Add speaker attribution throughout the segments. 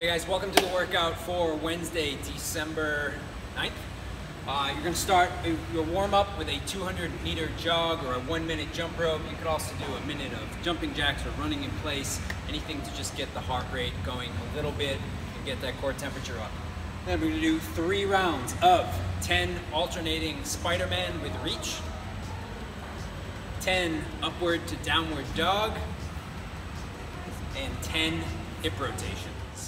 Speaker 1: Hey guys, welcome to the workout for Wednesday, December 9th. Uh, you're going to start your warm up with a 200 meter jog or a one minute jump rope. You could also do a minute of jumping jacks or running in place, anything to just get the heart rate going a little bit and get that core temperature up. Then we're going to do three rounds of 10 alternating Spider-Man with reach, 10 upward to downward dog, and 10 hip rotations.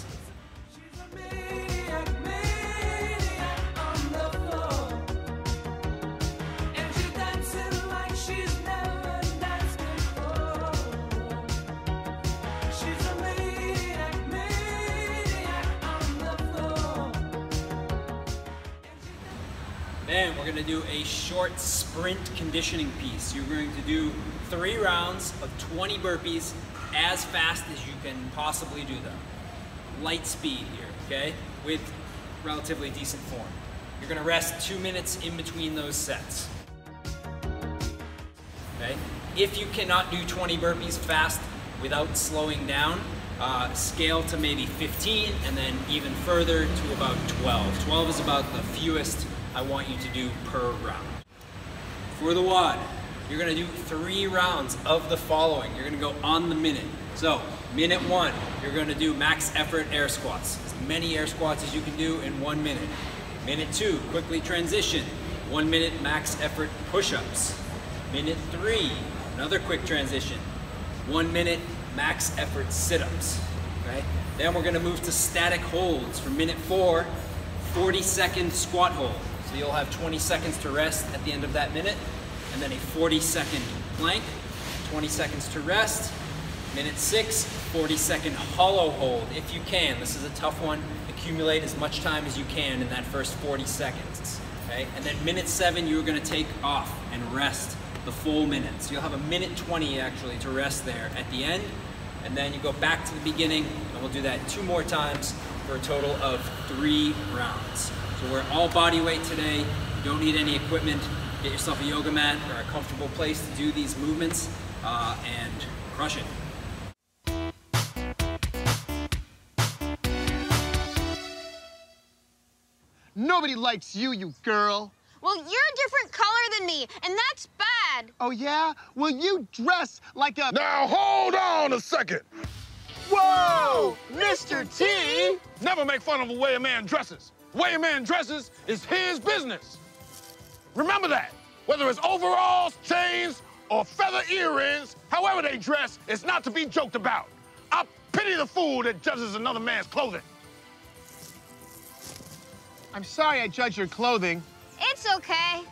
Speaker 1: Then we're gonna do a short sprint conditioning piece. You're going to do three rounds of 20 burpees as fast as you can possibly do them. Light speed here, okay? With relatively decent form. You're gonna rest two minutes in between those sets. Okay? If you cannot do 20 burpees fast without slowing down, uh, scale to maybe 15 and then even further to about 12. 12 is about the fewest I want you to do per round. For the WOD, you're gonna do three rounds of the following. You're gonna go on the minute. So, minute one, you're gonna do max effort air squats. As many air squats as you can do in one minute. Minute two, quickly transition. One minute max effort push-ups. Minute three, another quick transition. One minute max effort sit-ups. Okay? Then we're gonna move to static holds for minute four, 40 second squat hold. So you'll have 20 seconds to rest at the end of that minute, and then a 40 second plank, 20 seconds to rest. Minute six, 40 second hollow hold, if you can. This is a tough one. Accumulate as much time as you can in that first 40 seconds. Okay? And then minute seven, you're gonna take off and rest the full minute. So you'll have a minute 20 actually to rest there at the end. And then you go back to the beginning, and we'll do that two more times for a total of three rounds. So we're all body weight today. You don't need any equipment. Get yourself a yoga mat or a comfortable place to do these movements uh, and crush it.
Speaker 2: Nobody likes you, you girl.
Speaker 3: Well, you're a different color than me, and that's bad.
Speaker 2: Oh, yeah? Well, you dress like a...
Speaker 4: Now, hold on a second.
Speaker 2: Whoa! Mr. T!
Speaker 4: Never make fun of the way a man dresses way a man dresses is his business. Remember that. Whether it's overalls, chains, or feather earrings, however they dress, it's not to be joked about. I pity the fool that judges another man's clothing.
Speaker 2: I'm sorry I judge your clothing.
Speaker 3: It's okay.